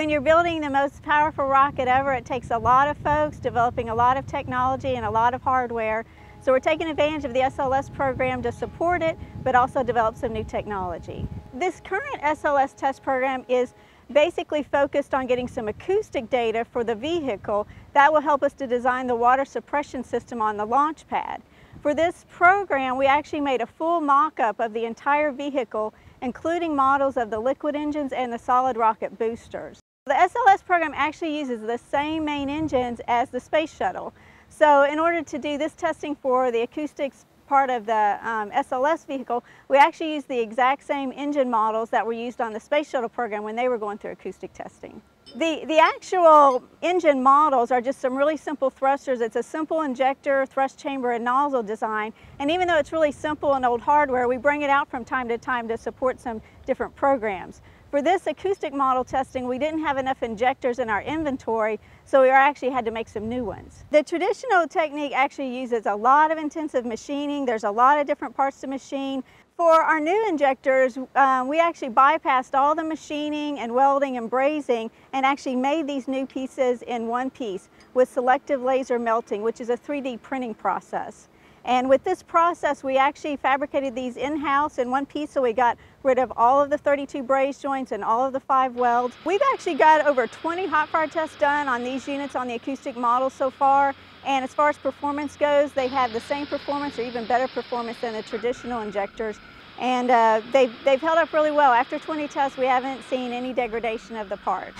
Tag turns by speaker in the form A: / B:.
A: When you're building the most powerful rocket ever, it takes a lot of folks developing a lot of technology and a lot of hardware. So we're taking advantage of the SLS program to support it, but also develop some new technology. This current SLS test program is basically focused on getting some acoustic data for the vehicle that will help us to design the water suppression system on the launch pad. For this program, we actually made a full mock-up of the entire vehicle, including models of the liquid engines and the solid rocket boosters. The SLS program actually uses the same main engines as the space shuttle. So in order to do this testing for the acoustics part of the um, SLS vehicle, we actually used the exact same engine models that were used on the space shuttle program when they were going through acoustic testing. The, the actual engine models are just some really simple thrusters. It's a simple injector, thrust chamber, and nozzle design. And even though it's really simple and old hardware, we bring it out from time to time to support some different programs. For this acoustic model testing, we didn't have enough injectors in our inventory, so we actually had to make some new ones. The traditional technique actually uses a lot of intensive machining. There's a lot of different parts to machine. For our new injectors, um, we actually bypassed all the machining and welding and brazing and actually made these new pieces in one piece with selective laser melting, which is a 3D printing process. And with this process, we actually fabricated these in-house in one piece, so we got rid of all of the 32 braze joints and all of the five welds. We've actually got over 20 hot fire tests done on these units on the acoustic model so far, and as far as performance goes, they have the same performance or even better performance than the traditional injectors. And uh, they've, they've held up really well. After 20 tests, we haven't seen any degradation of the part.